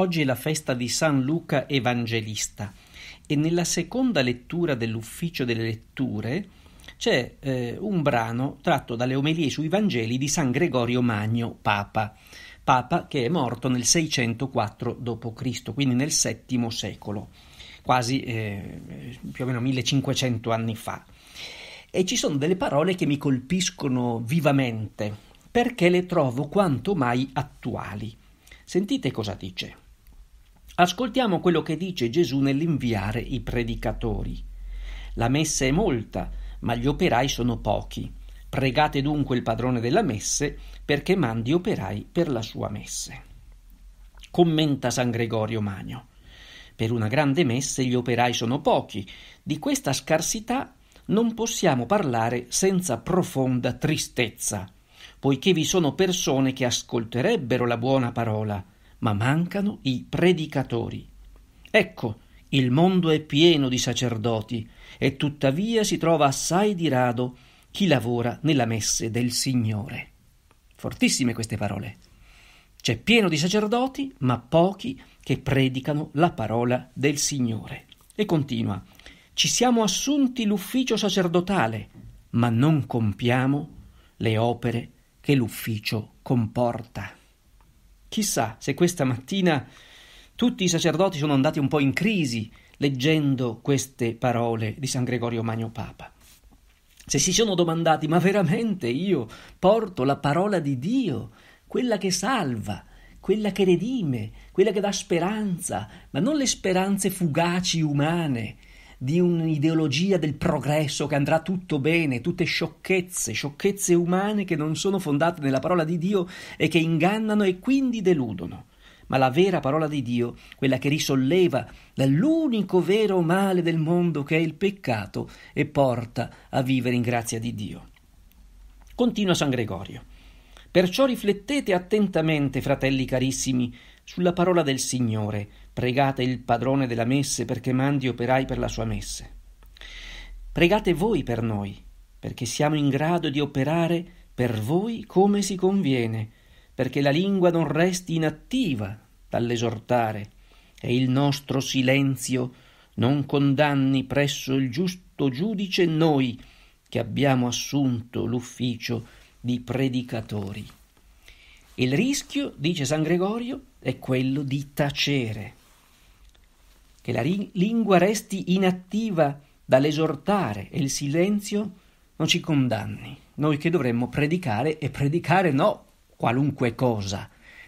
Oggi è la festa di San Luca Evangelista e nella seconda lettura dell'ufficio delle letture c'è eh, un brano tratto dalle omelie sui Vangeli di San Gregorio Magno, Papa, Papa che è morto nel 604 d.C., quindi nel VII secolo, quasi eh, più o meno 1500 anni fa. E ci sono delle parole che mi colpiscono vivamente perché le trovo quanto mai attuali. Sentite cosa dice. Ascoltiamo quello che dice Gesù nell'inviare i predicatori. La messa è molta, ma gli operai sono pochi. Pregate dunque il padrone della messe perché mandi operai per la sua messe. Commenta San Gregorio Magno. Per una grande messe gli operai sono pochi. Di questa scarsità non possiamo parlare senza profonda tristezza poiché vi sono persone che ascolterebbero la buona parola, ma mancano i predicatori. Ecco, il mondo è pieno di sacerdoti, e tuttavia si trova assai di rado chi lavora nella messe del Signore. Fortissime queste parole. C'è pieno di sacerdoti, ma pochi che predicano la parola del Signore. E continua. Ci siamo assunti l'ufficio sacerdotale, ma non compiamo le opere che l'ufficio comporta. Chissà se questa mattina tutti i sacerdoti sono andati un po' in crisi leggendo queste parole di San Gregorio Magno Papa. Se si sono domandati, ma veramente io porto la parola di Dio, quella che salva, quella che redime, quella che dà speranza, ma non le speranze fugaci umane, di un'ideologia del progresso che andrà tutto bene, tutte sciocchezze, sciocchezze umane che non sono fondate nella parola di Dio e che ingannano e quindi deludono. Ma la vera parola di Dio, quella che risolleva dall'unico vero male del mondo che è il peccato e porta a vivere in grazia di Dio. Continua San Gregorio. Perciò riflettete attentamente, fratelli carissimi, sulla parola del Signore, pregate il padrone della messe perché mandi operai per la sua messe. Pregate voi per noi, perché siamo in grado di operare per voi come si conviene, perché la lingua non resti inattiva dall'esortare e il nostro silenzio non condanni presso il giusto giudice noi che abbiamo assunto l'ufficio di predicatori. Il rischio, dice San Gregorio, è quello di tacere, che la ri- lingua resti inattiva dall'esortare e il silenzio non ci condanni. Noi che dovremmo predicare e predicare no qualunque cosa,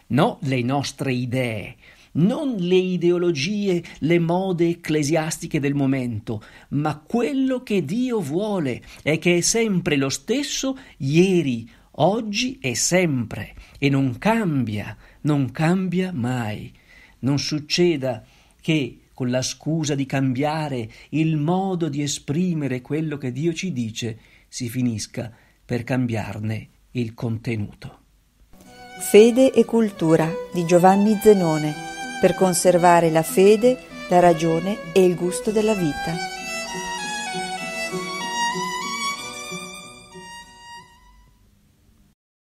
no le nostre idee, non le ideologie, le mode ecclesiastiche del momento, ma quello che Dio vuole e che è sempre lo stesso ieri, oggi e sempre e non cambia, non cambia mai. Non succeda che con la scusa di cambiare il modo di esprimere quello che Dio ci dice, si finisca per cambiarne il contenuto. Fede e cultura di Giovanni Zenone per conservare la fede, la ragione e il gusto della vita.